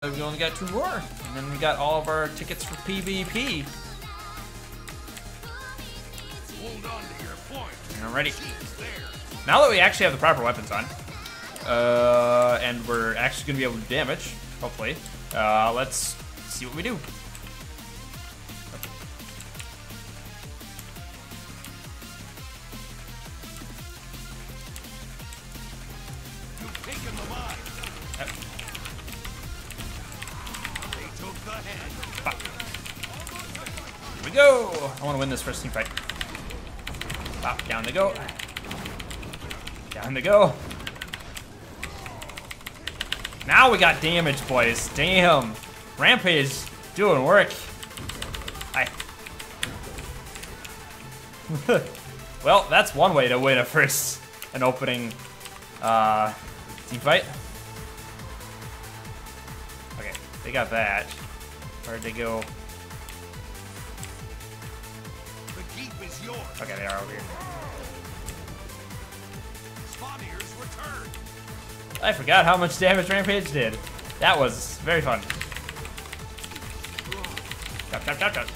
we only got two more. And then we got all of our tickets for PvP. Hold on to your point. And I'm ready. Now that we actually have the proper weapons on, uh, and we're actually gonna be able to damage, hopefully, uh, let's see what we do. Here we go! I want to win this first team fight. Pop, down they go. Down they go. Now we got damage, boys. Damn. Rampage doing work. Well, that's one way to win a first, an opening uh, team fight. Okay, they got that. Where'd they go? The keep is yours. Okay, they are over here. Return. I forgot how much damage Rampage did. That was very fun. Chop, chop, chop, chop.